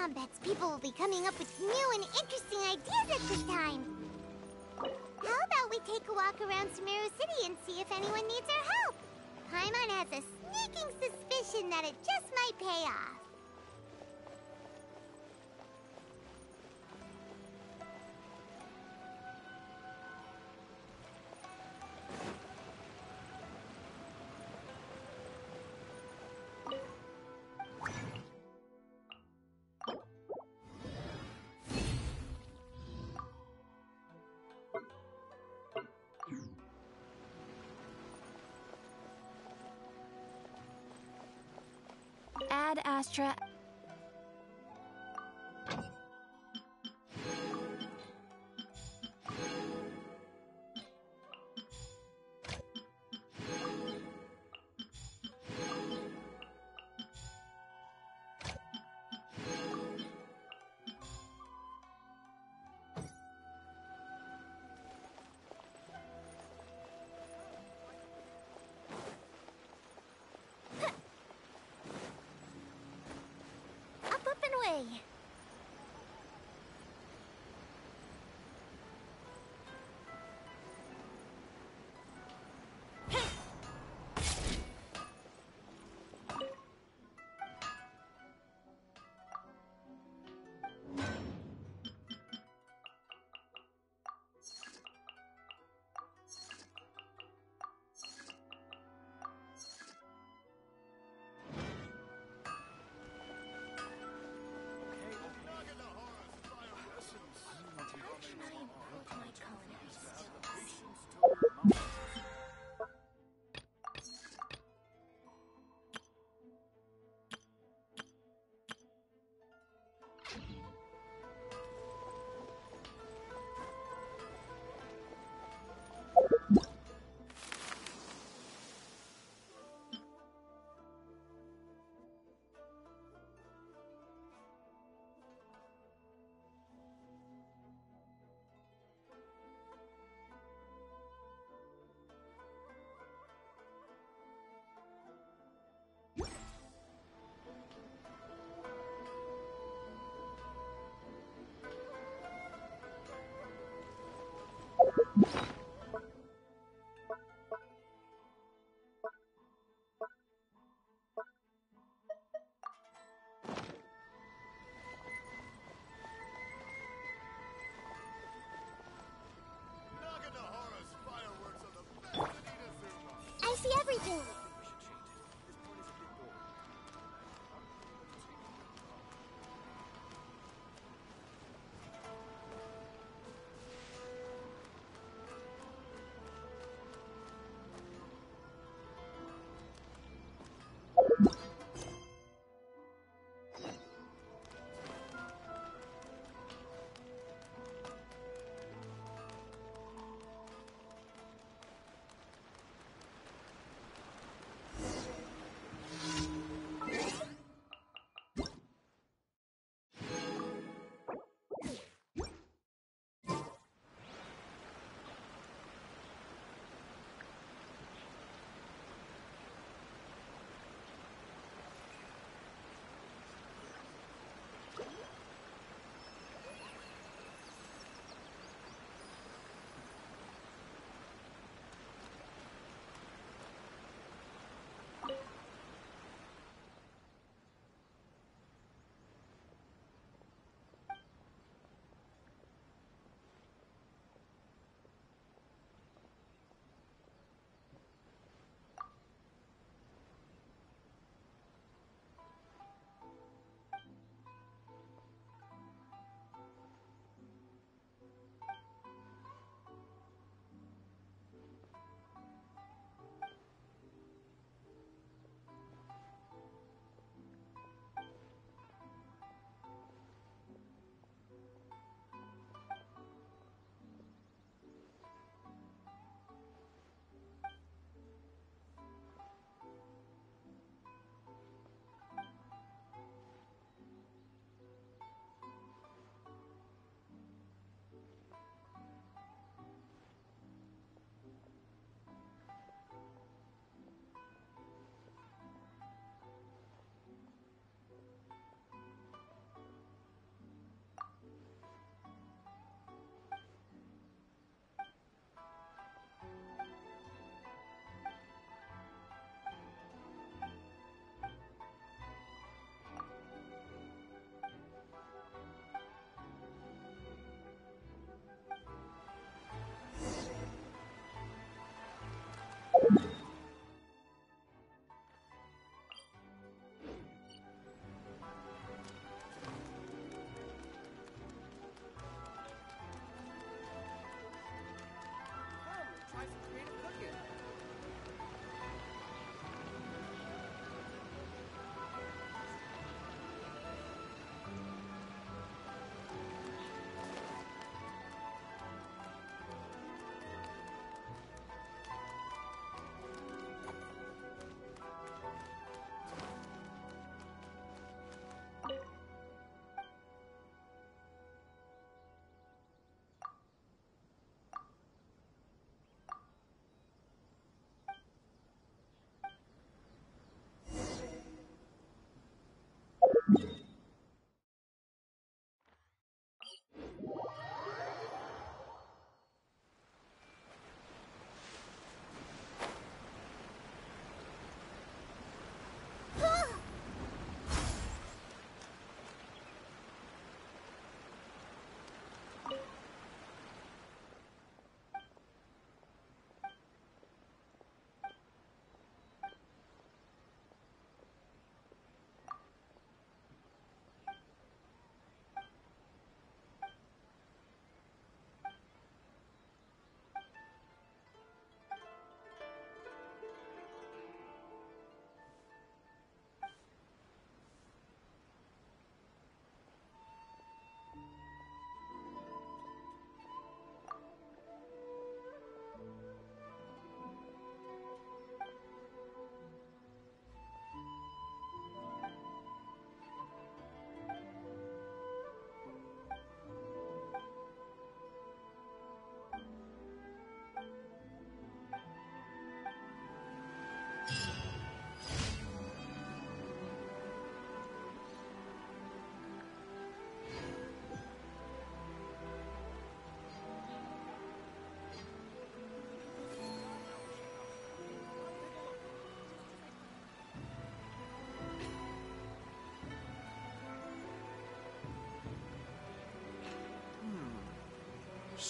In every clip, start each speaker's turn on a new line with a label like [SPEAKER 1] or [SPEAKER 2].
[SPEAKER 1] Paimon bets people will be coming up with new and interesting ideas at this time. How about we take a walk around Sumeru City and see if anyone needs our help? Paimon has a sneaking suspicion that it just might pay off.
[SPEAKER 2] Astra.
[SPEAKER 1] Away.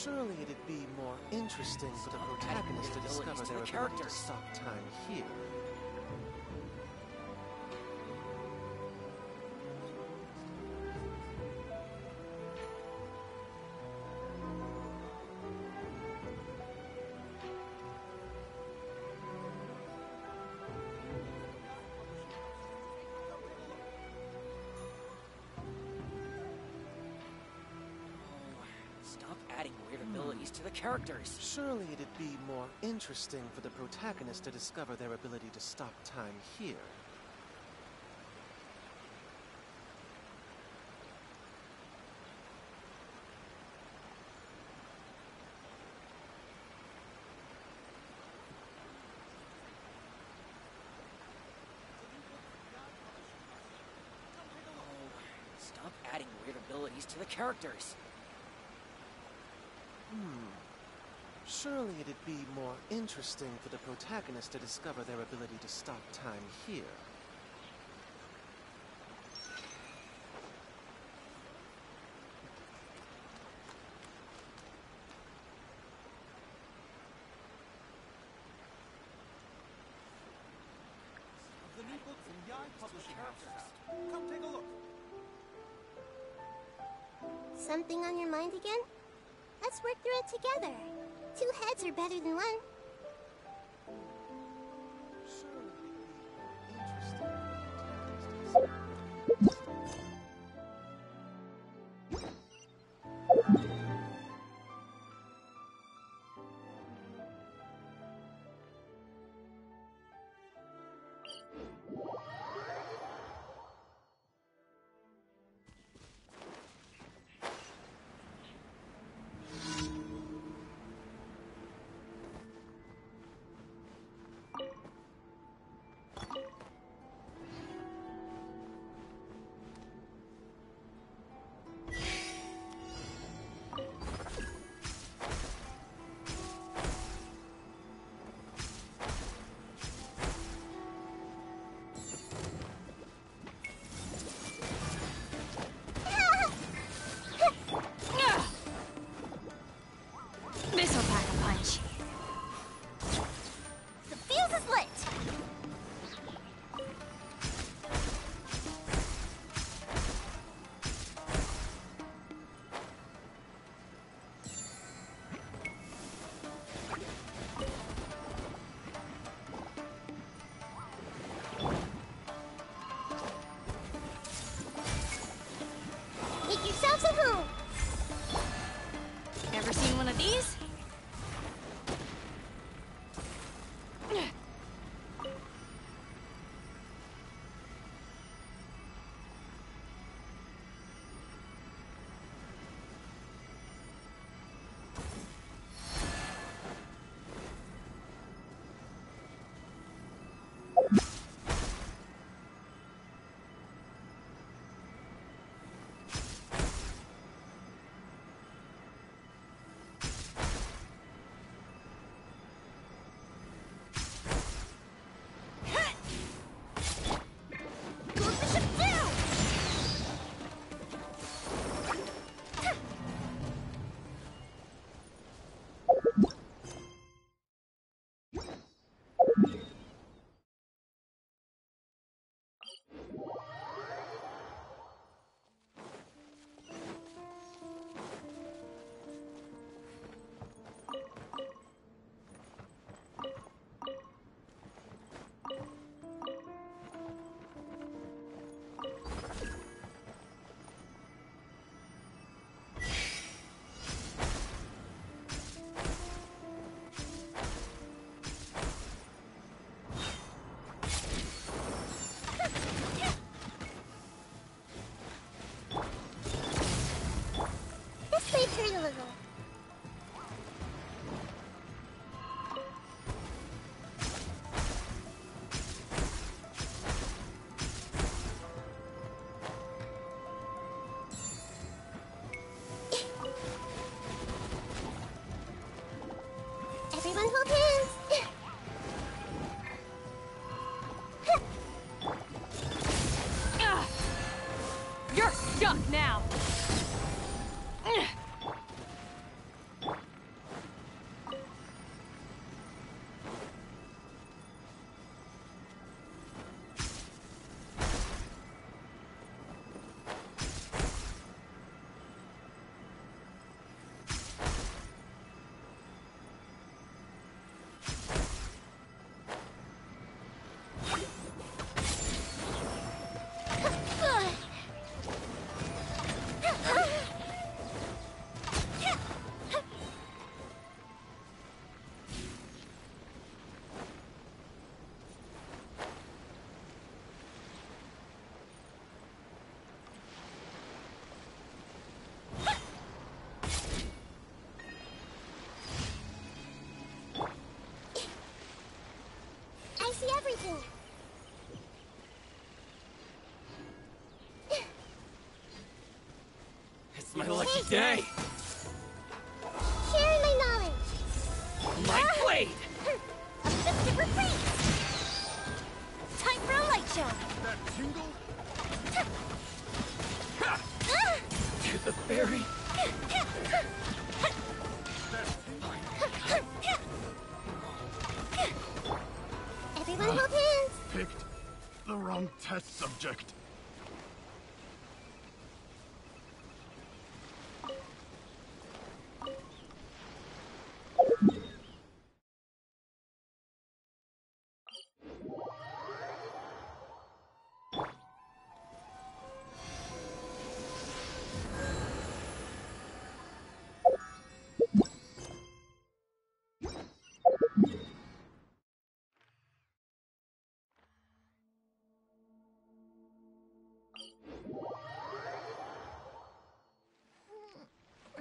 [SPEAKER 3] Surely it'd be more interesting for the protagonist to discover their
[SPEAKER 4] the
[SPEAKER 3] ability to stop time here.
[SPEAKER 4] Characters.
[SPEAKER 3] Surely it'd be more interesting for the protagonist to discover their ability to stop time here.
[SPEAKER 4] Oh, stop adding weird abilities to the characters.
[SPEAKER 3] Surely it'd be more interesting for the protagonist to discover their ability to stop time here.
[SPEAKER 5] The new book from Yae Publishing House. Come take a look.
[SPEAKER 1] Something on your mind again? Let's work through it together. Two heads are better than one.
[SPEAKER 4] Everything.
[SPEAKER 1] It's my lucky day.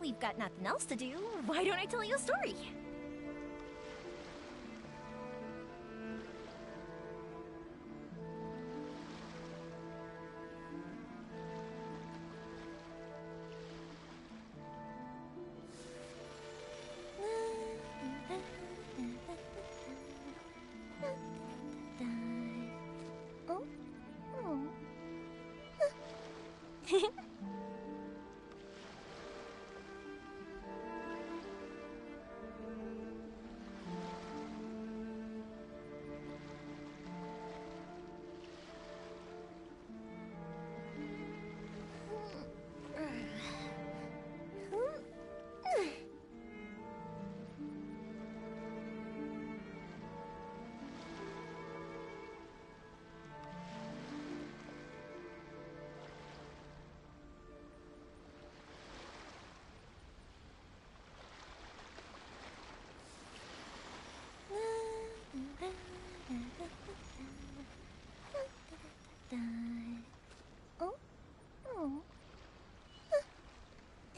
[SPEAKER 6] we've got nothing else to do, why don't I tell you a story?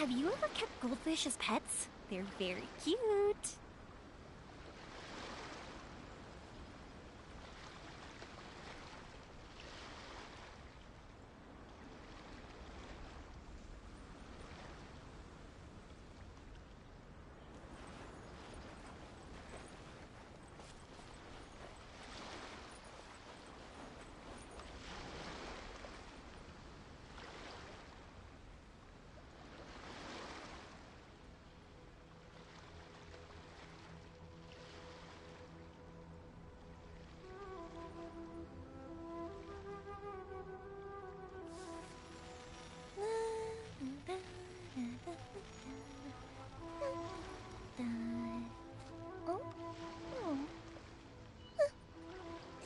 [SPEAKER 6] Have you ever kept goldfish as pets? They're very cute.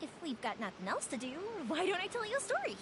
[SPEAKER 6] If we've got nothing else to do, why don't I tell you a story?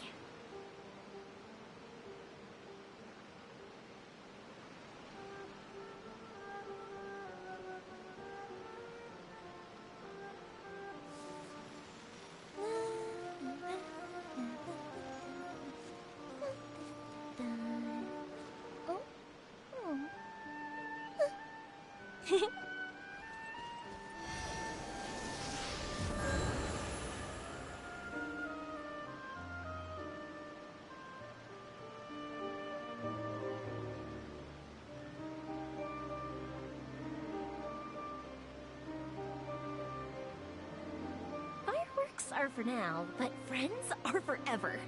[SPEAKER 6] Are for now, but friends are forever.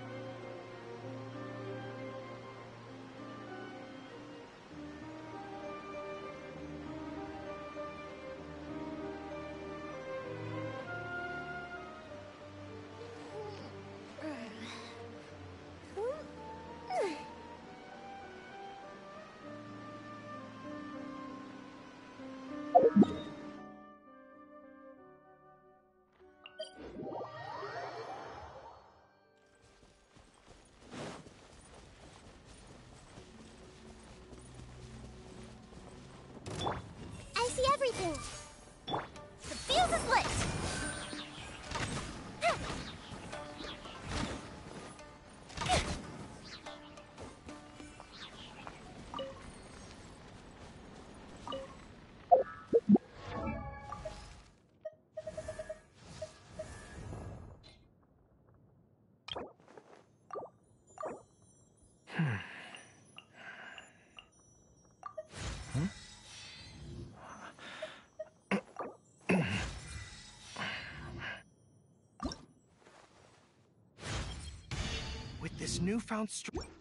[SPEAKER 7] With this newfound strength.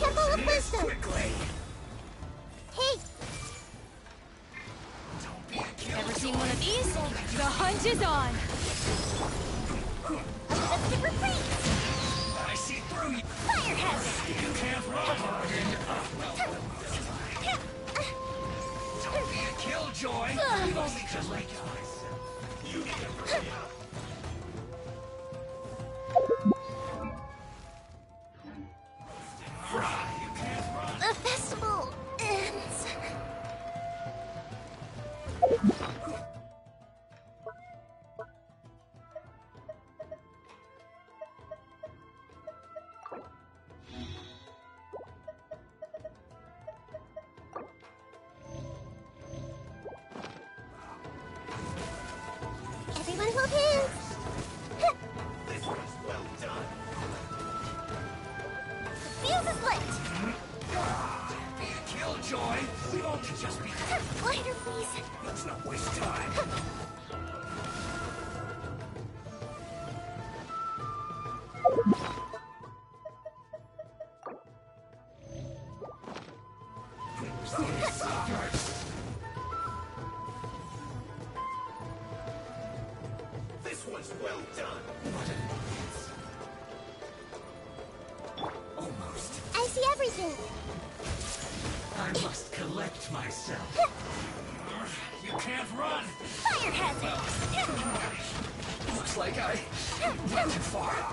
[SPEAKER 1] Temple of Wisdom! Hey,
[SPEAKER 8] Ever seen one of these? The hunt is on.
[SPEAKER 9] This was well done. Almost.
[SPEAKER 1] I see everything.
[SPEAKER 9] I must collect myself. You can't run.
[SPEAKER 1] Fire hazard.
[SPEAKER 9] Looks like I went too far.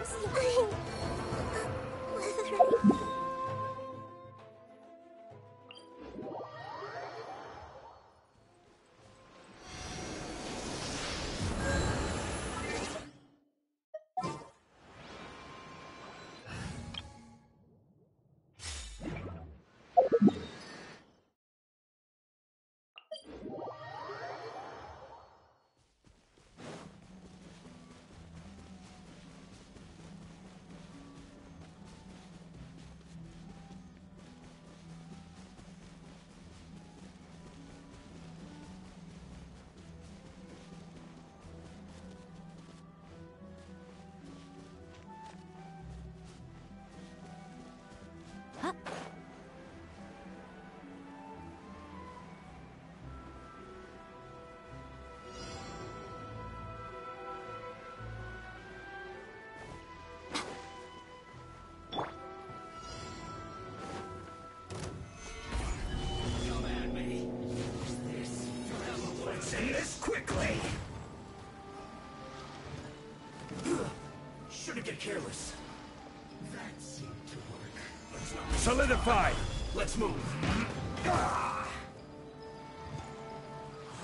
[SPEAKER 9] Let's not. Solidify. Let's move.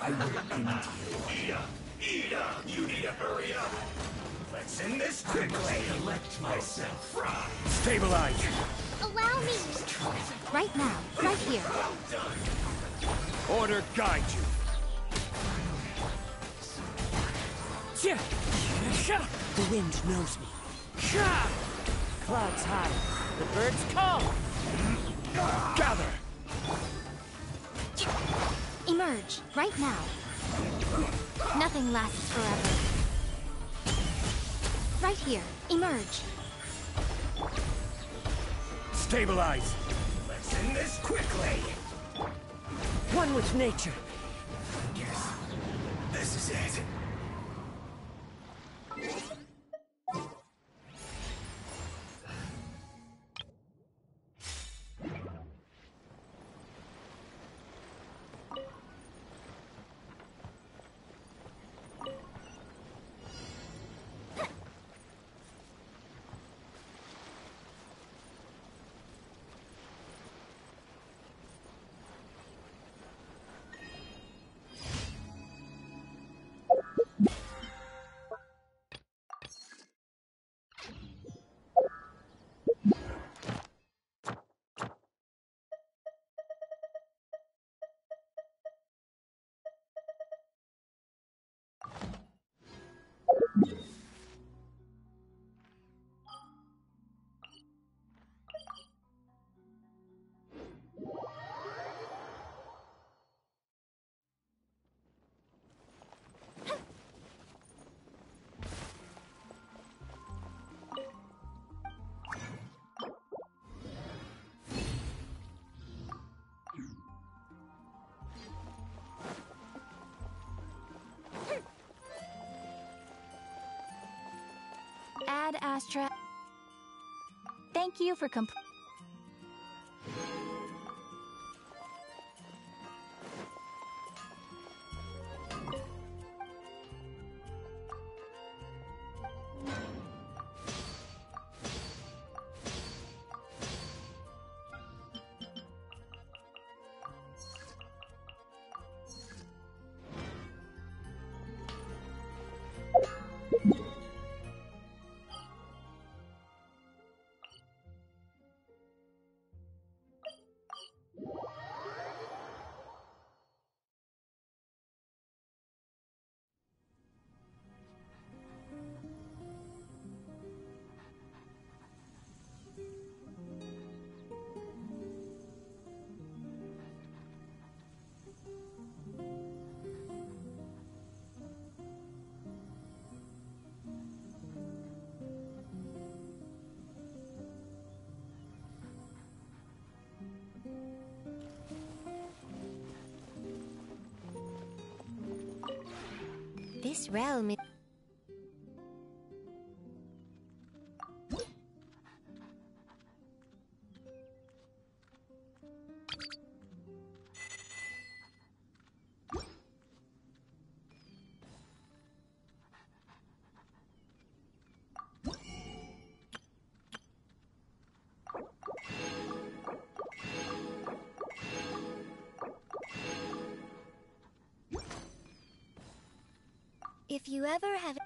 [SPEAKER 9] I will end you. Ida, Ida, you need to hurry up. Let's end this quickly. Elect myself. Stabilize.
[SPEAKER 1] Allow me.
[SPEAKER 8] Right now, right here.
[SPEAKER 9] Order guide you.
[SPEAKER 10] The wind knows me. Clouds high. The birds call.
[SPEAKER 9] Gather.
[SPEAKER 8] Emerge, right now. Nothing lasts forever. Right here, emerge.
[SPEAKER 9] Stabilize. Let's end this quickly.
[SPEAKER 10] One with nature.
[SPEAKER 11] Ad Astra. Thank you for comp-
[SPEAKER 8] realm If you ever have...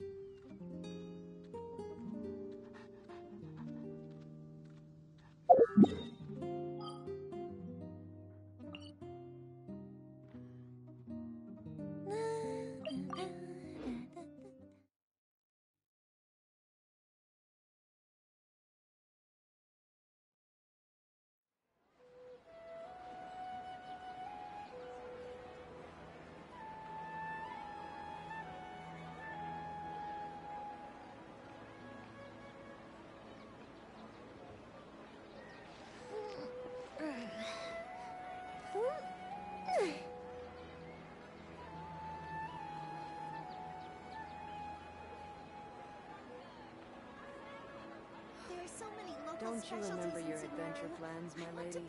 [SPEAKER 8] Many local
[SPEAKER 11] Don't you remember your adventure plans, my
[SPEAKER 8] I want to
[SPEAKER 11] lady?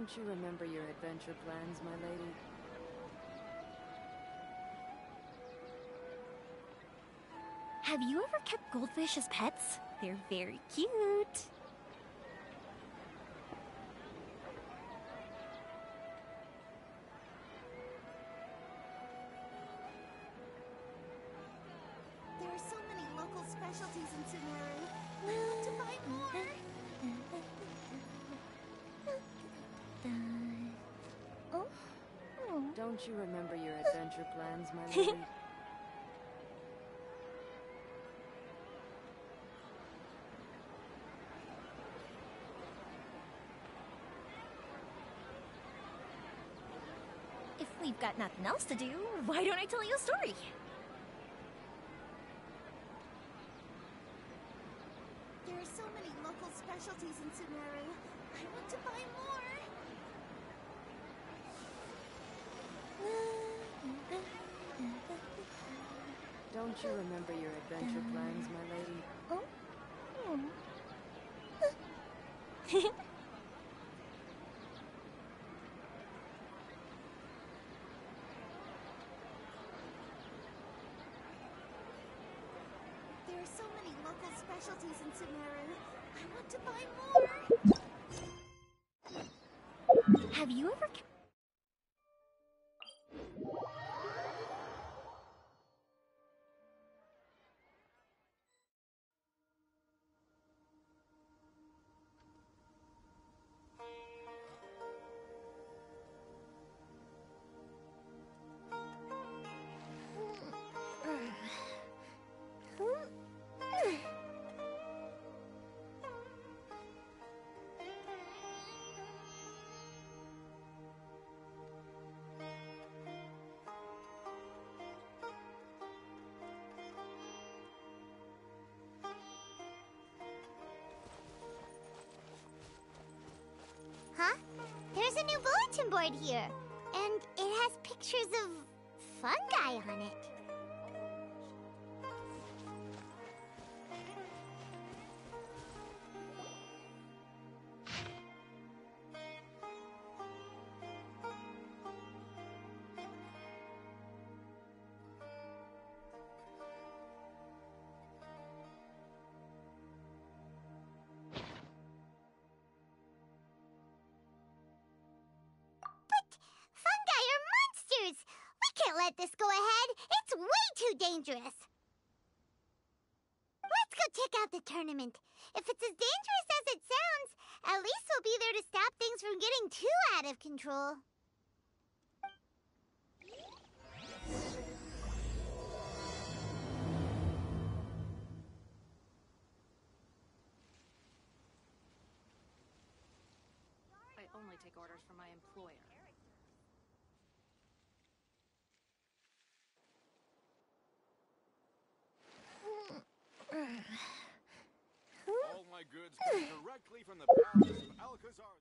[SPEAKER 11] Don't you remember your adventure plans, my lady?
[SPEAKER 6] Have you ever kept goldfish as pets? They're very cute.
[SPEAKER 12] Adventure plans, my lady?
[SPEAKER 6] If we've got nothing else to do, why don't I tell you a story?
[SPEAKER 1] There are so many local specialties in Sumeru. I want to buy more.
[SPEAKER 12] Don't you remember your adventure plans, my lady?
[SPEAKER 6] Oh.
[SPEAKER 1] There are so many local specialties in. I want to buy more.
[SPEAKER 6] Have you ever
[SPEAKER 1] a new bulletin board here. And it has pictures of fungi on it. Dangerous. Let's go check out the tournament. If it's as dangerous as it sounds, at least we'll be there to stop things from getting too out of control.
[SPEAKER 13] I only take orders from my employer.
[SPEAKER 14] All my goods come directly from the palace of Alcazar.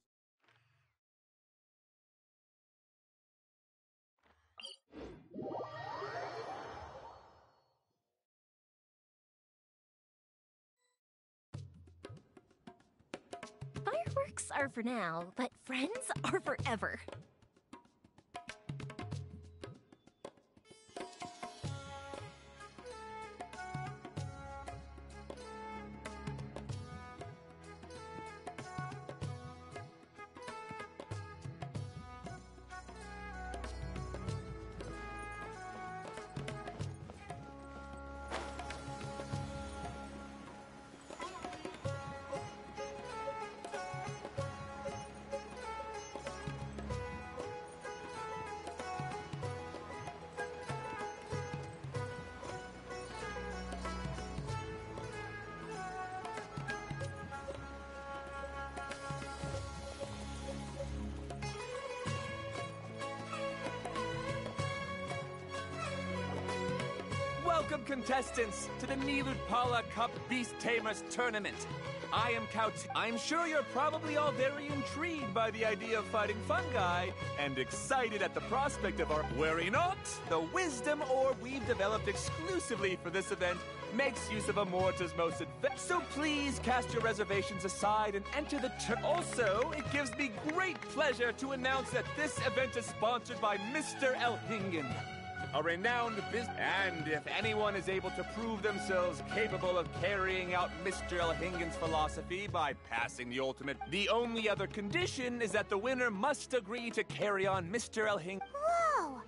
[SPEAKER 6] Fireworks are for now, but friends are forever.
[SPEAKER 10] Contestants, to the Nilotpala Cup Beast Tamers Tournament. I am Kaut. I'm sure you're probably all very intrigued by the idea of fighting fungi and excited at the prospect of our. Worry not! The wisdom orb we've developed exclusively for this event makes use of Amurta's most advanced. So please cast your reservations aside and enter the tour. Also, it gives me great pleasure to announce that this event is sponsored by Mr. Elhingen. A renowned business. And if anyone is able to prove themselves capable of carrying out Mr. Elhingen's philosophy by passing the ultimate, the only other condition is that the winner must agree to carry on Mr. Elhing.
[SPEAKER 1] Whoa!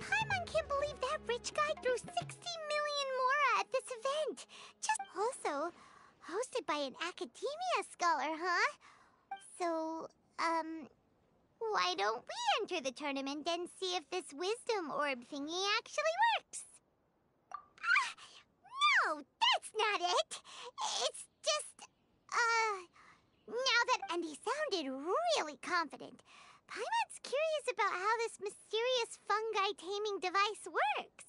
[SPEAKER 1] Paimon can't believe that rich guy threw 60 million mora at this event. Just also hosted by an academia scholar, huh? So, um, why don't we enter the tournament and see if this wisdom orb thingy actually works? Ah, no, that's not it. It's just, uh, now that, and he sounded really confident. Paimon's curious about how this mysterious fungi taming device works.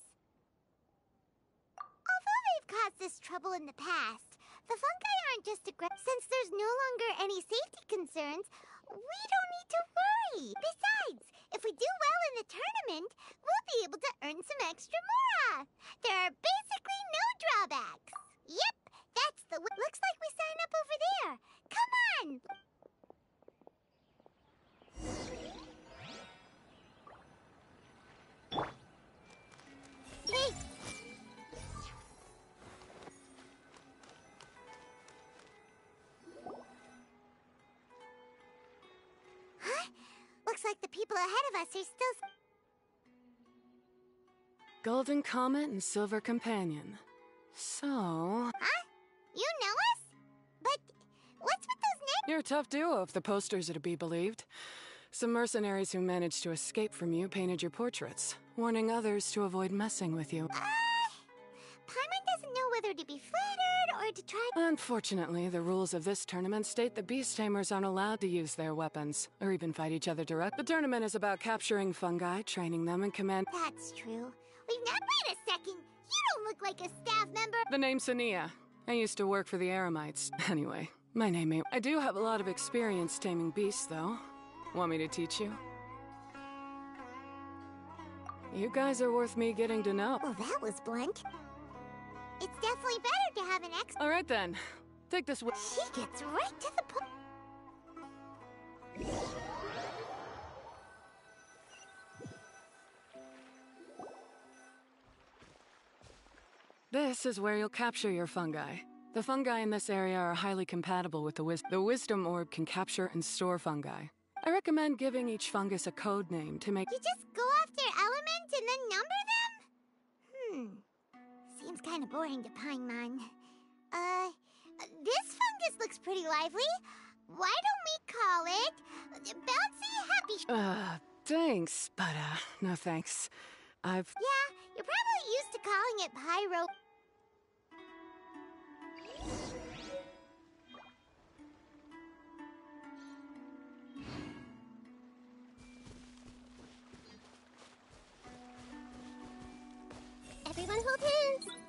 [SPEAKER 1] Although they've caused us trouble in the past, the fungi aren't just aggressive. Since there's no longer any safety concerns, we don't need to worry. Besides, if we do well in the tournament, we'll be able to earn some extra mora. There are basically no drawbacks. Yep, that's the. Looks like we sign up over there. Come on. Hey, like the people ahead of us are still.
[SPEAKER 2] Golden Comet and Silver Companion. So,
[SPEAKER 1] Huh? You know us? But what's with those names?
[SPEAKER 2] you're a tough duo if the posters are to be believed. Some mercenaries who managed to escape from you painted your portraits, warning others to avoid messing with you.
[SPEAKER 1] Uh, Paimon doesn't know whether to be flattered or to try.
[SPEAKER 2] Unfortunately, the rules of this tournament state that beast tamers aren't allowed to use their weapons, or even fight each other direct. The tournament is about capturing fungi, training them, and command.
[SPEAKER 1] That's true. We've not. Wait a second. You don't look like a staff member.
[SPEAKER 2] The name's Sania. I used to work for the Eremites. Anyway, my name ain't. I do have a lot of experience taming beasts, though. Want me to teach you? You guys are worth me getting to know.
[SPEAKER 1] Well, that was blunt. It's definitely better to have an ex.
[SPEAKER 2] All right then. Take this with.
[SPEAKER 1] She gets right to the point.
[SPEAKER 2] This is where you'll capture your fungi. The fungi in this area are highly compatible with the wisdom. The wisdom orb can capture and store fungi. I recommend giving each fungus a code name to make.
[SPEAKER 1] You just go after elements and then number them? Hmm. Seems kind of boring to Paimon. Uh, this fungus looks pretty lively. Why don't we call it Bouncy Happy?
[SPEAKER 2] Uh, thanks, but uh, no thanks. I've.
[SPEAKER 1] yeah, you're probably used to calling it Pyro. Everyone hold hands.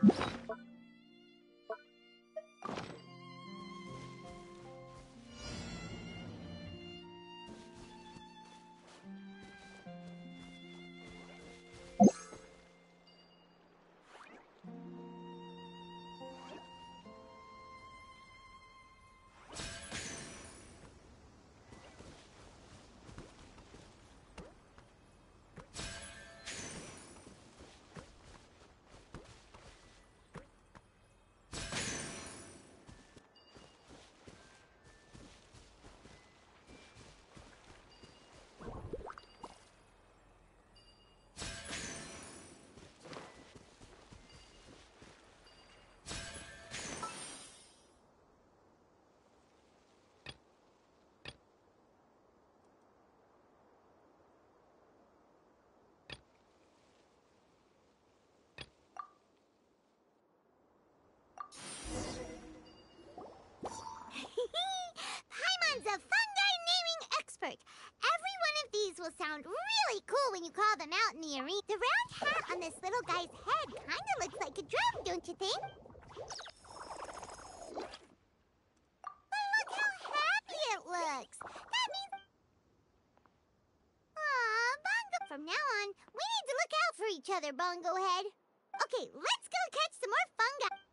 [SPEAKER 1] Paimon's will sound really cool when you call them out in the arena. The round hat on this little guy's head kinda looks like a drum, don't you think? But look how happy it looks. That means... Aw, Bongo... From now on, we need to look out for each other, Bongo Head. Okay, let's go catch some more fungi.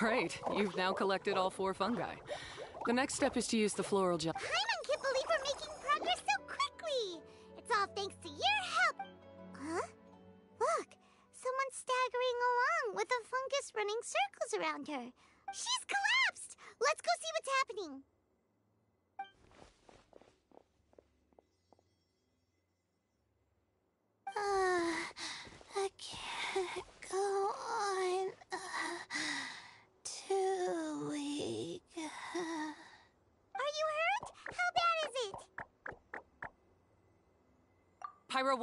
[SPEAKER 2] Great, you've now collected all four fungi. The next step is to use the floral gel.
[SPEAKER 1] Paimon can't believe we're making progress so quickly. It's all thanks to your help. Huh? Look, someone's staggering along with a fungus running circles around her. She's collapsed. Let's go see what's happening. Uh, I can't go on. Uh, too weak. Are you hurt? How bad is it?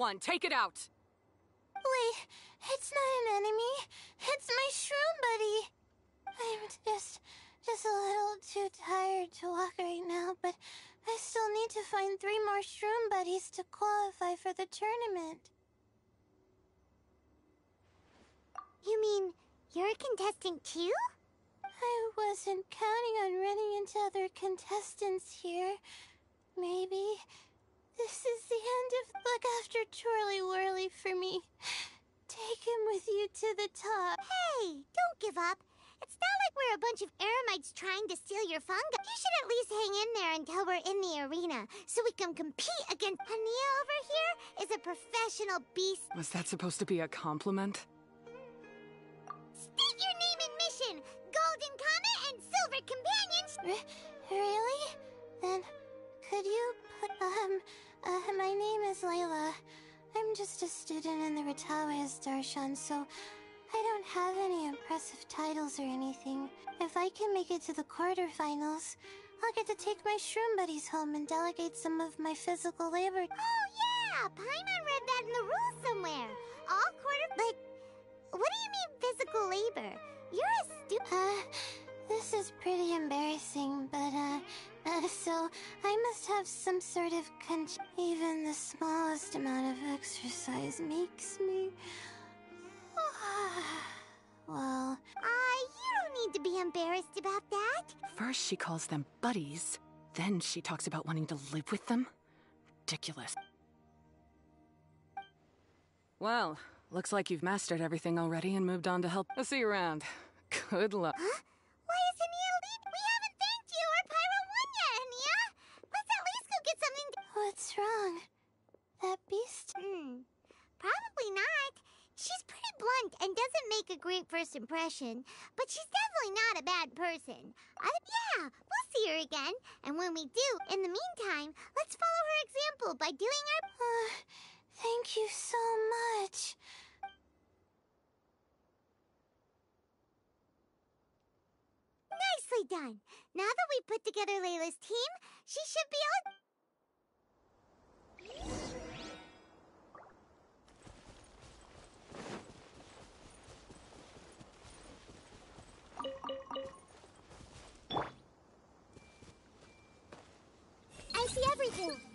[SPEAKER 2] Pyro 1, take it out!
[SPEAKER 1] Wait, it's not an enemy. It's my shroom buddy. I'm just, just a little too tired to walk right now, but I still need to find three more shroom buddies to qualify for the tournament. You mean you're a contestant too? I wasn't counting on running into other contestants here. Maybe this is the end of look after Twirly Whirly for me. Take him with you to the top. Hey, don't give up. It's not like we're a bunch of eremites trying to steal your fungi. You should at least hang in there until we're in the arena, so we can compete against Hania over here is a professional beast.
[SPEAKER 2] Was that supposed to be a compliment?
[SPEAKER 1] State your name and mission. Golden Comet and Silver Companions. really? Then could you put um uh, my name is Layla. I'm just a student in the Rtawahist Darshan, so I don't have any impressive titles or anything. If I can make it to the quarterfinals, I'll get to take my shroom buddies home and delegate some of my physical labor. Oh yeah, Paimon read that in the rules somewhere. All quarter like what do you mean physical labor? You're a stupid. Uh, this is pretty embarrassing, but uh, uh, so I must have some sort of con- even the smallest amount of exercise makes me.
[SPEAKER 15] well. Ah,
[SPEAKER 1] uh, you don't need to be embarrassed about that.
[SPEAKER 2] First, she calls them buddies, then, she talks about wanting to live with them. Ridiculous. Well, looks like you've mastered everything already and moved on to help. I'll see you around. Good luck.
[SPEAKER 1] Huh? Why isn't he
[SPEAKER 15] What's wrong? That beast?
[SPEAKER 1] Hmm. Probably not. She's pretty blunt and doesn't make a great first impression, but she's definitely not a bad person. I, yeah, we'll see her again. And when we do, in the meantime, let's follow her example by doing our.
[SPEAKER 15] Uh, thank you so much.
[SPEAKER 1] Nicely done. Now that we've put together Layla's team, she should be all. I see everything.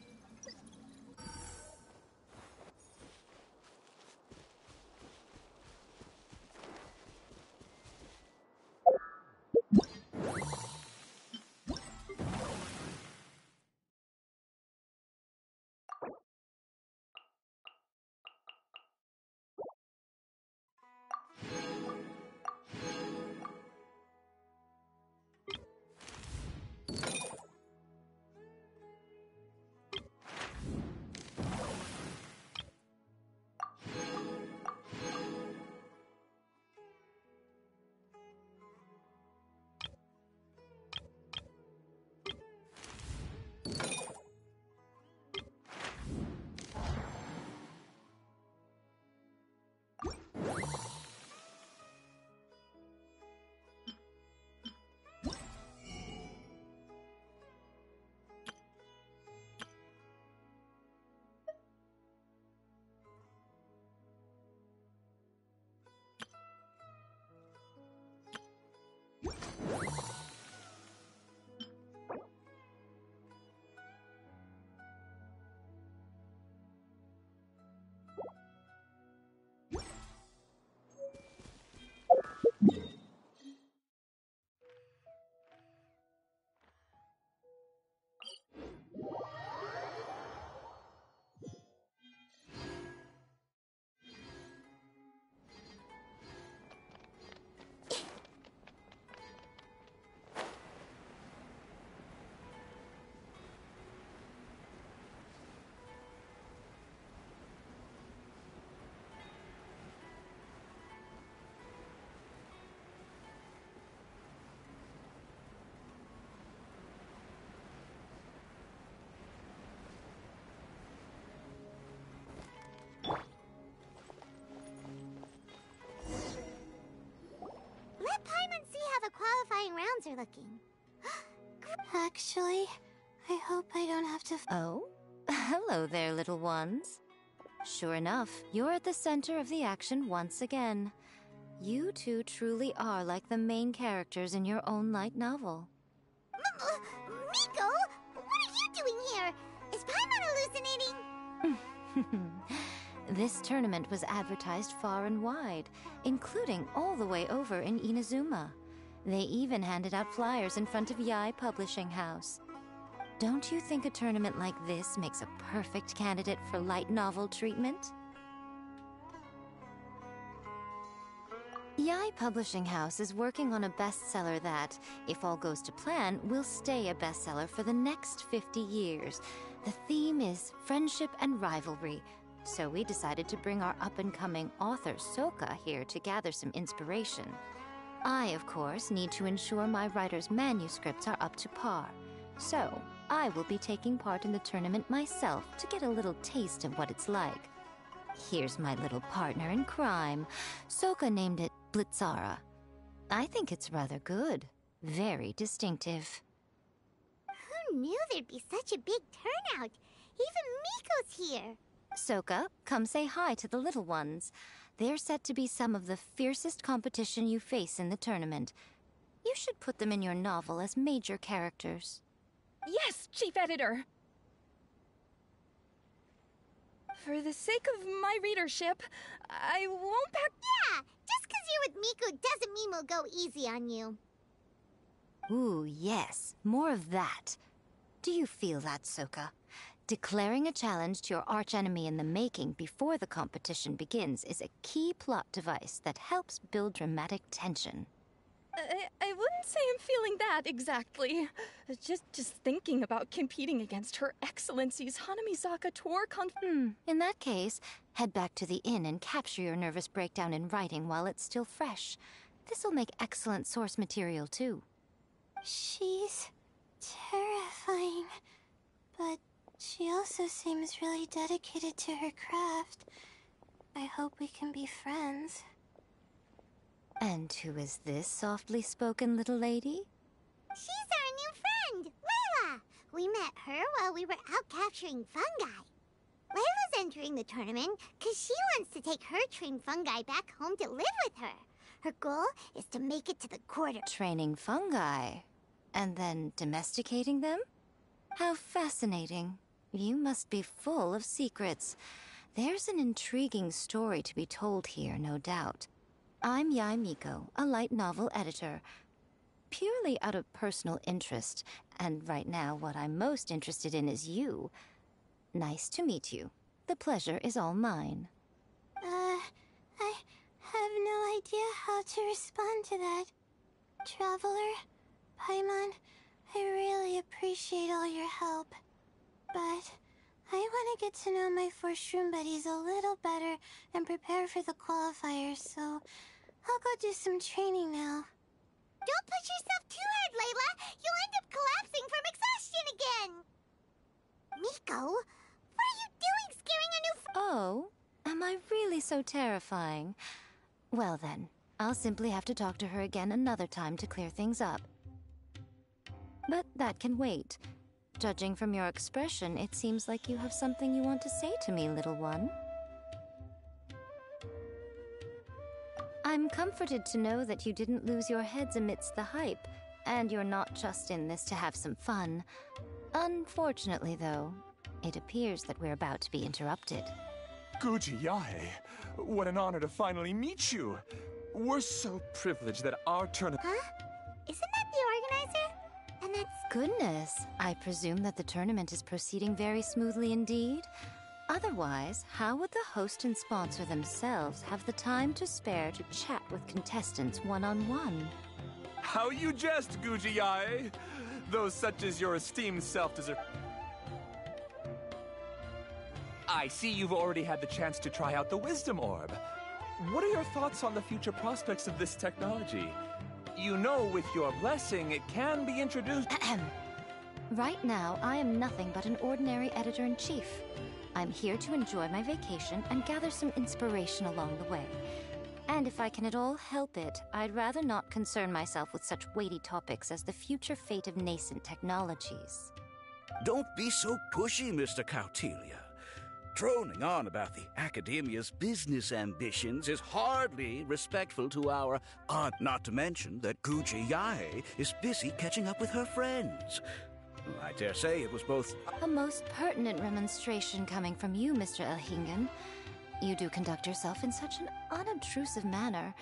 [SPEAKER 1] Rounds are looking.
[SPEAKER 15] Actually, I hope I don't have to.
[SPEAKER 16] Oh? Hello there, little ones. Sure enough, you're at the center of the action once again. You two truly are like the main characters in your own light novel.
[SPEAKER 1] Miko, what are you doing here? Is Paimon hallucinating?
[SPEAKER 16] this tournament was advertised far and wide, including all the way over in Inazuma. They even handed out flyers in front of Yae Publishing House. Don't you think a tournament like this makes a perfect candidate for light novel treatment? Yae Publishing House is working on a bestseller that, if all goes to plan, will stay a bestseller for the next 50 years. The theme is friendship and rivalry, so we decided to bring our up and coming author Soka here to gather some inspiration. I, of course, need to ensure my writer's manuscripts are up to par. So, I will be taking part in the tournament myself to get a little taste of what it's like. Here's my little partner in crime. Soka named it Blitzara. I think it's rather good. Very distinctive.
[SPEAKER 1] Who knew there'd be such a big turnout? Even Miko's here.
[SPEAKER 16] Soka, come say hi to the little ones. They're set to be some of the fiercest competition you face in the tournament. You should put them in your novel as major characters.
[SPEAKER 17] Yes, Chief Editor! For the sake of my readership, I won't back.
[SPEAKER 1] Yeah, just because you're with Miko doesn't mean we'll go easy on you.
[SPEAKER 16] Ooh, yes, more of that. Do you feel that, Soka? Declaring a challenge to your archenemy in the making before the competition begins is a key plot device that helps build dramatic tension.
[SPEAKER 17] I, I wouldn't say I'm feeling that exactly. Just just thinking about competing against Her Excellency's Hanamizaka tour con-
[SPEAKER 16] Hmm, in that case, head back to the inn and capture your nervous breakdown in writing while it's still fresh. This'll make excellent source material, too.
[SPEAKER 15] She's terrifying, but she also seems really dedicated to her craft. I hope we can be friends.
[SPEAKER 16] And who is this softly spoken little lady?
[SPEAKER 1] She's our new friend, Layla! We met her while we were out capturing fungi. Layla's entering the tournament because she wants to take her trained fungi back home to live with her. Her goal is to make it to the quarter.
[SPEAKER 16] Training fungi. And then domesticating them? How fascinating. You must be full of secrets. There's an intriguing story to be told here, no doubt. I'm Yae Miko, a light novel editor. Purely out of personal interest, and right now what I'm most interested in is you. Nice to meet you. The pleasure is all mine.
[SPEAKER 15] Uh, I have no idea how to respond to that. Traveler, Paimon, I really appreciate all your help. But I want to get to know my four shroom buddies a little better and prepare for the qualifiers, so I'll go do some training now.
[SPEAKER 1] Don't push yourself too hard, Layla! You'll end up collapsing from exhaustion again! Miko, what are you doing scaring a new f-
[SPEAKER 16] Oh, am I really so terrifying? Well then, I'll simply have to talk to her again another time to clear things up. But that can wait. Judging from your expression, it seems like you have something you want to say to me, little one. I'm comforted to know that you didn't lose your heads amidst the hype, and you're not just in this to have some fun. Unfortunately, though, it appears that we're about to be interrupted.
[SPEAKER 10] Guji Yae, what an honor to finally meet you. We're so privileged that our turn-
[SPEAKER 1] Huh? Isn't that
[SPEAKER 16] Goodness, I presume that the tournament is proceeding very smoothly indeed. Otherwise, how would the host and sponsor themselves have the time to spare to chat with contestants one on one?
[SPEAKER 10] How you jest, Guji Yae! Those such as your esteemed self deserve. I see you've already had the chance to try out the Wisdom Orb. What are your thoughts on the future prospects of this technology? You know, with your blessing, it can be introduced.
[SPEAKER 16] right now, I am nothing but an ordinary editor in chief. I'm here to enjoy my vacation and gather some inspiration along the way. And if I can at all help it, I'd rather not concern myself with such weighty topics as the future fate of nascent technologies.
[SPEAKER 9] Don't be so pushy, Mr. Cautelia. Droning on about the academia's business ambitions is hardly respectful to our aunt, not to mention that Guji Yae is busy catching up with her friends. I dare say it was both.
[SPEAKER 16] A most pertinent remonstration coming from you, Mr. Elhingen. You do conduct yourself in such an unobtrusive manner,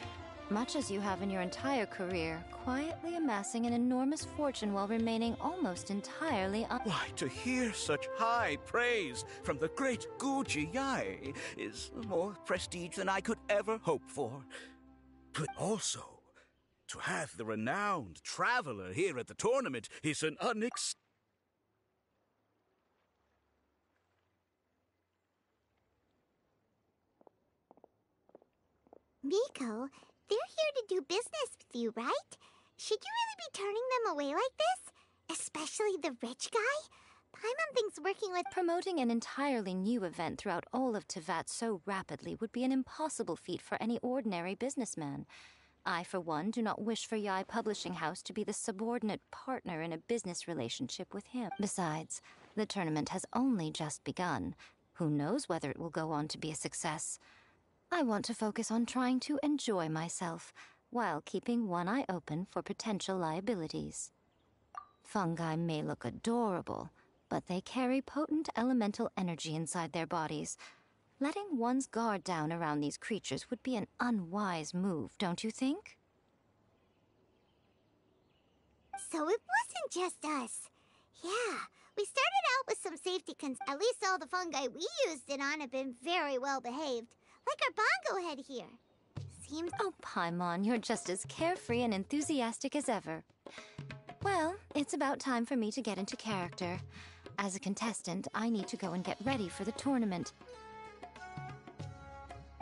[SPEAKER 16] much as you have in your entire career, quietly amassing an enormous fortune while remaining almost entirely un-
[SPEAKER 9] Why, to hear such high praise from the great Guji Yae is more prestige than I could ever hope for. But also, to have the renowned traveler here at the tournament is an unex.
[SPEAKER 1] Miko, they're here to do business with you, right? Should you really be turning them away like this? Especially the rich guy? Paimon thinks working with.
[SPEAKER 16] Promoting an entirely new event throughout all of Teyvat so rapidly would be an impossible feat for any ordinary businessman. I, for one, do not wish for Yae Publishing House to be the subordinate partner in a business relationship with him. Besides, the tournament has only just begun. Who knows whether it will go on to be a success? I want to focus on trying to enjoy myself, while keeping one eye open for potential liabilities. Fungi may look adorable, but they carry potent elemental energy inside their bodies. Letting one's guard down around these creatures would be an unwise move, don't you think?
[SPEAKER 1] So it wasn't just us. Yeah, we started out with some safety cons. At least all the fungi we used it on have been very well behaved. Like our bongo head here. Seems.
[SPEAKER 16] Oh, Paimon, you're just as carefree and enthusiastic as ever. Well, it's about time for me to get into character. As a contestant, I need to go and get ready for the tournament.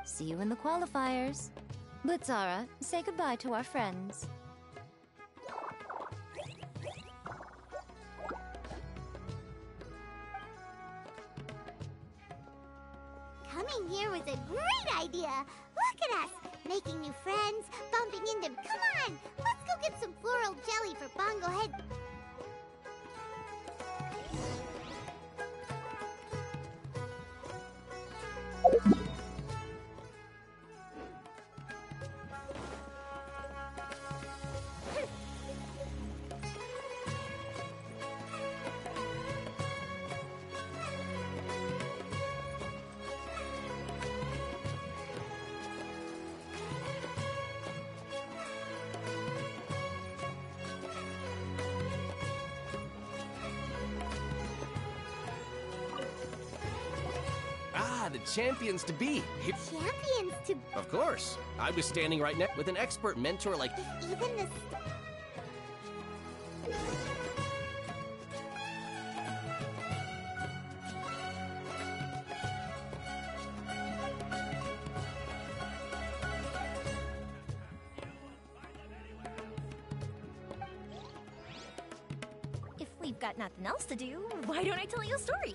[SPEAKER 16] See you in the qualifiers. Blitzara, say goodbye to our friends.
[SPEAKER 1] Coming here was a great idea. Look at us, making new friends, bumping into. Come on, let's go get some floral jelly for Bongo Head.
[SPEAKER 18] Champions to be.
[SPEAKER 1] Champions to
[SPEAKER 18] Of course. I was standing right next with an expert mentor like.
[SPEAKER 1] even the.
[SPEAKER 6] If we've got nothing else to do, why don't I tell you a story?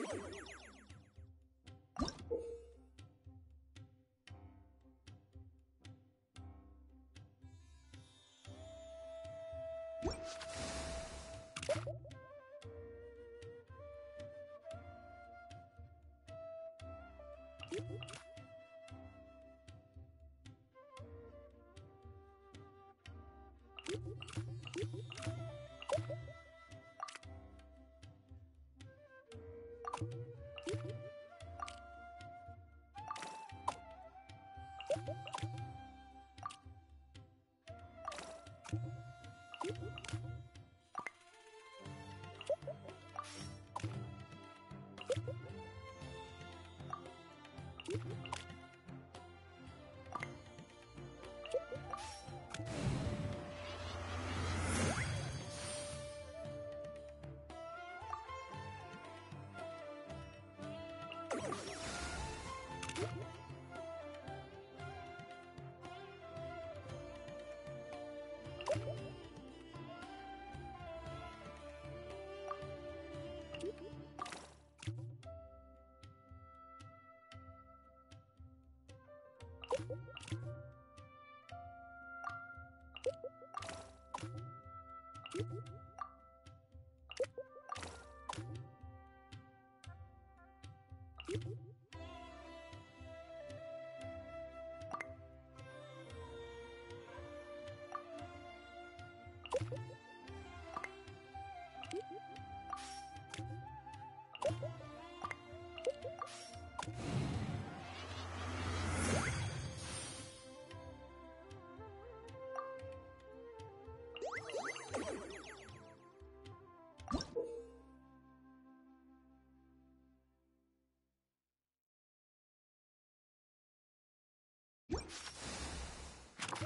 [SPEAKER 1] you Thank you.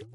[SPEAKER 1] and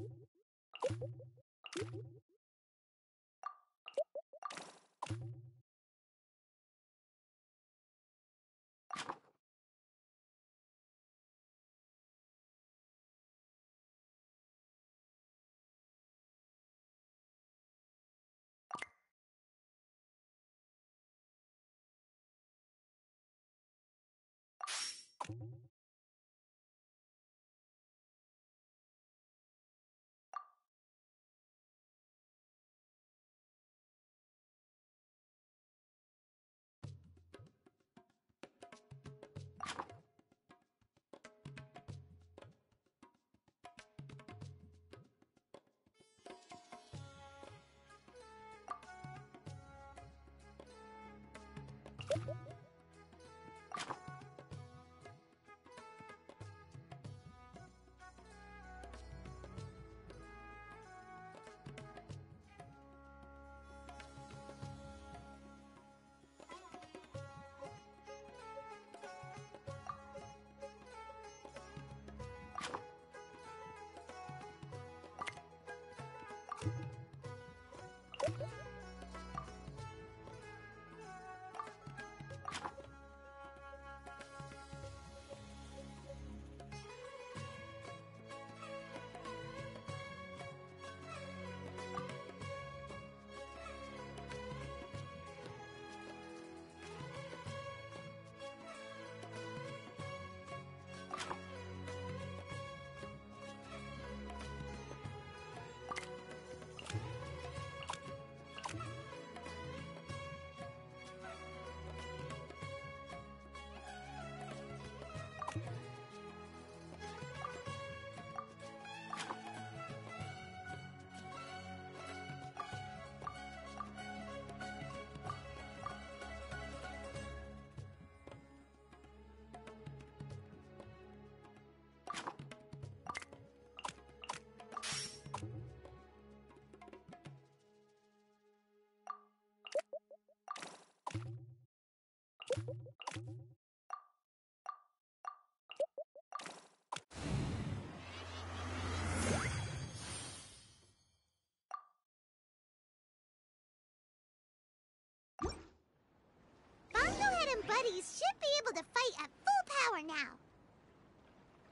[SPEAKER 1] Buddies should be able to fight at full power now.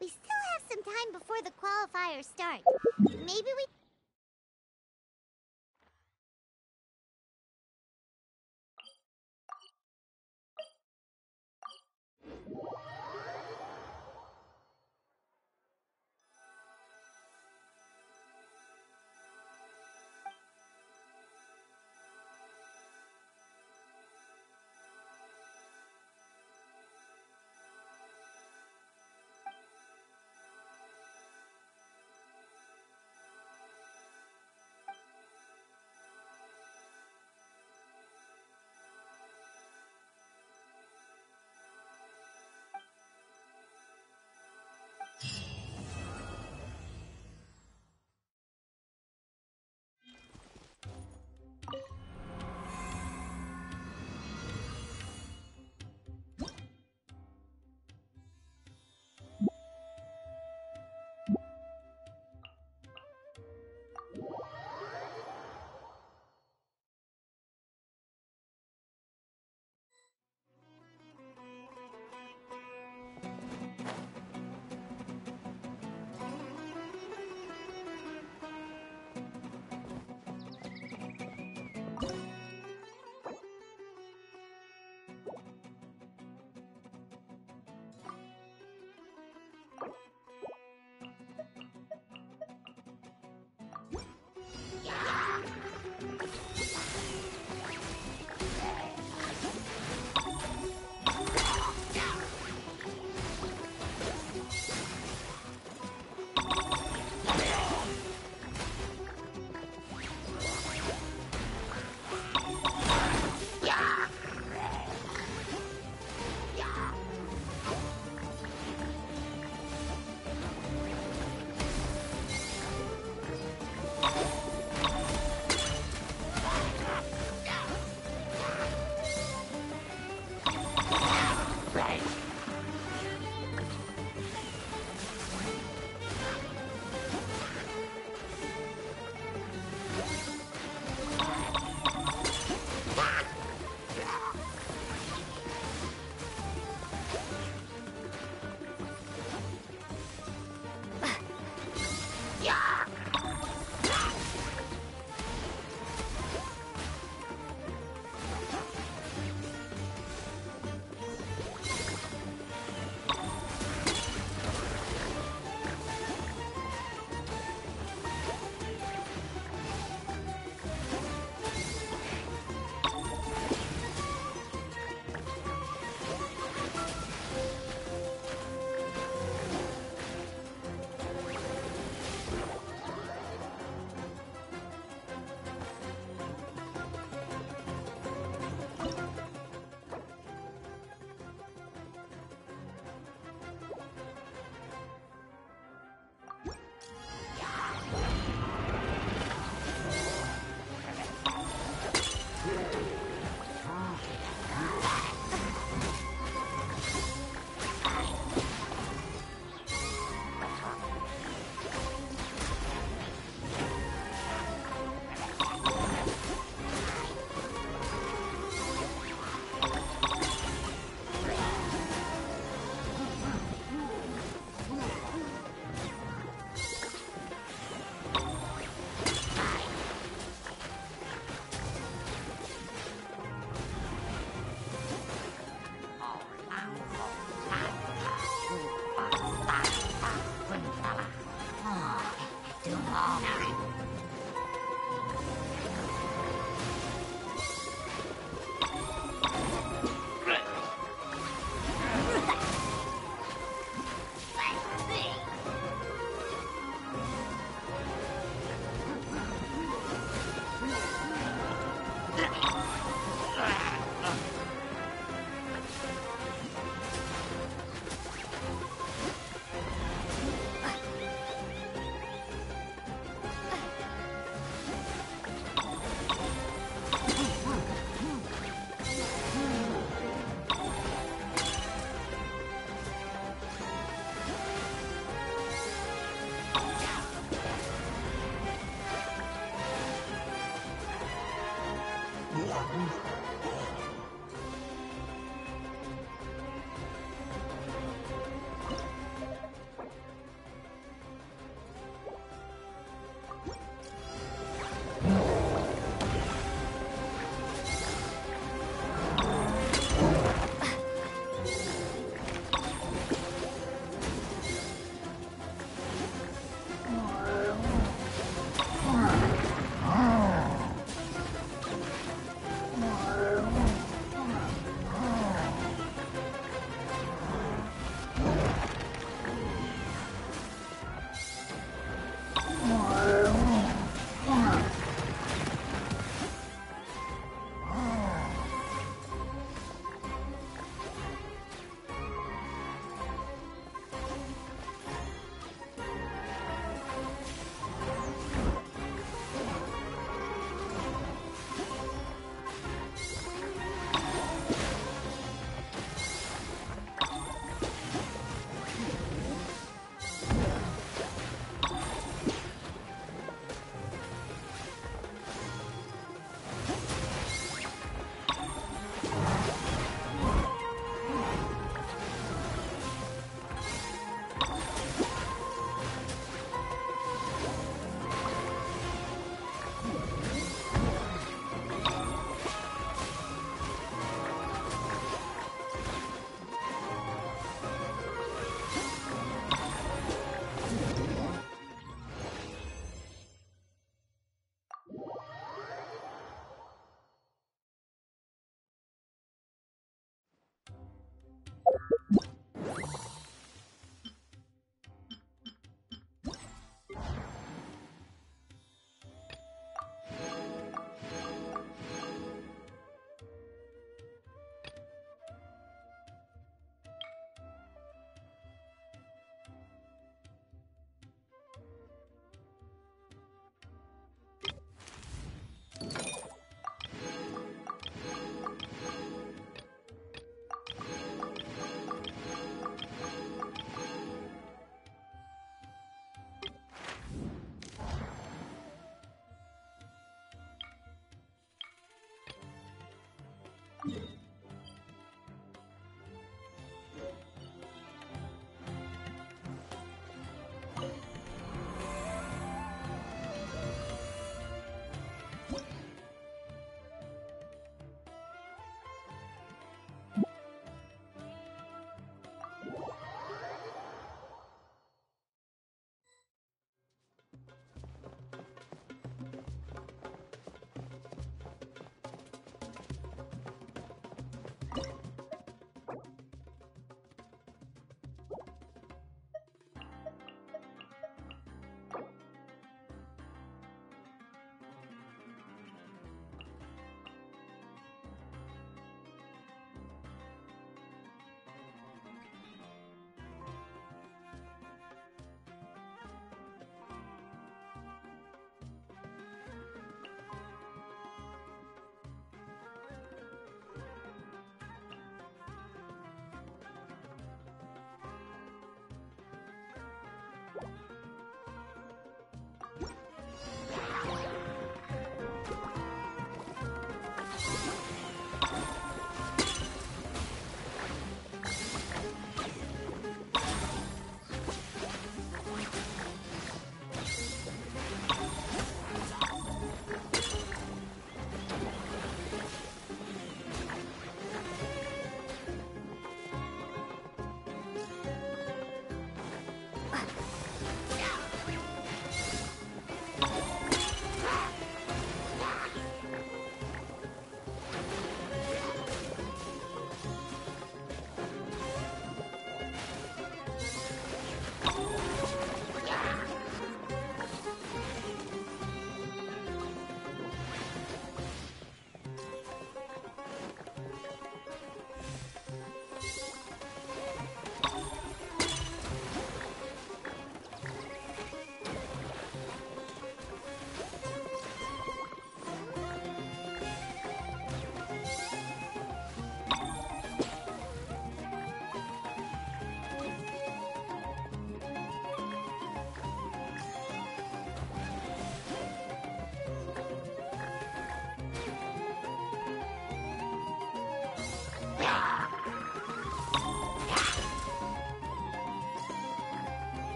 [SPEAKER 1] We still have some time before the qualifiers start. Maybe we...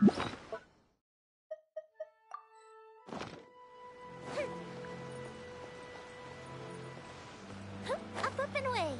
[SPEAKER 1] Up, up, and away.